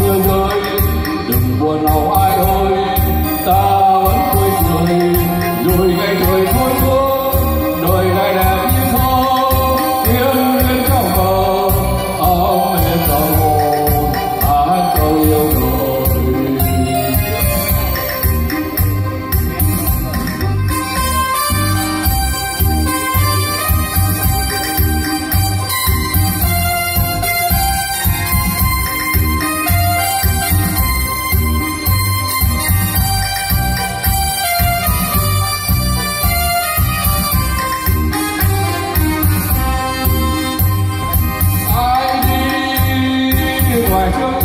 người ơi đừng buồn âu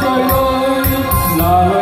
जयो